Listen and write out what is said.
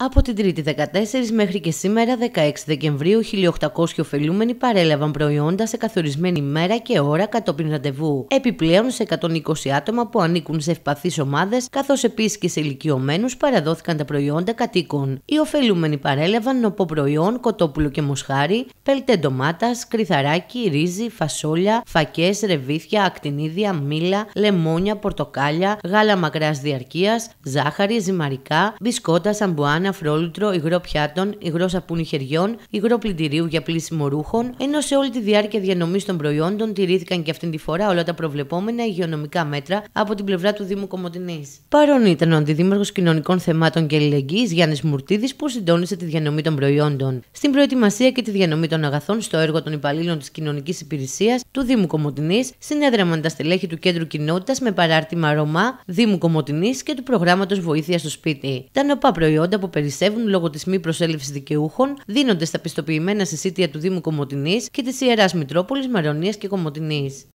Από την 3η 14 μέχρι και σήμερα 16 Δεκεμβρίου 1800 ωφελούμενοι παρέλαβαν προϊόντα σε καθορισμένη μέρα και ώρα κατόπιν ραντεβού. Επιπλέον σε 120 άτομα που ανήκουν σε ευπαθείς ομάδες καθώς επίσης και σε ηλικιωμένους παραδόθηκαν τα προϊόντα κατοίκων. Οι ωφελούμενοι παρέλαβαν νοπό προϊόν, κοτόπουλο και μοσχάρι, πελτέ ντομάτας, κρυθαράκι, ρύζι, φασόλια, φακές, ρεβίθια, ακτινίδια, μήλα, λεμόνια, πορτοκάλια, γάλα μακράς διαρκείας, ζάχαρη, ζυμαρικά, μπισκότα, σαμπουάνα, αφρόλουτρο, υγρό πιάτων, υγρό σαπούνι χεριών, υγρό πλυντηρίου για πλήσιμο ρούχων, ενώ σε όλη τη διάρκεια διανομής των προϊόντων τηρήθηκαν και αυτήν τη φορά όλα τα προβλεπόμενα υγειονομικά μέτρα από την πλευρά του Δήμου Κομωτινής. Παρόν ήταν ο Αντιδήμαρχος Κοινωνικών Θεμάτων και Αλληλεγγύης Γιάννης Μουρτίδης που συντόνισε τη διανομή των προϊόντων. Στην προετοιμασία και τη διανομή των αγαθών στο έργο των υπαλλήλων της Κοινωνικής Υπηρεσίας του Δήμου Κομωτινής συνέδραμαν τα στελέχη του Κέντρου Κοινότητας με παράρτημα Ρωμά Δήμου Κομωτινής και του προγράμματος Βοήθειας στο Σπίτι. Τα νοπά προϊόντα που περισσεύουν λόγω της μη προσέλευσης δικαιούχων δίνονται στα πιστοποιημένα συσίτια του Δήμου Κομωτινής και της Ιεράς Μητρόπολης Μαρονίας και Κομωτινής.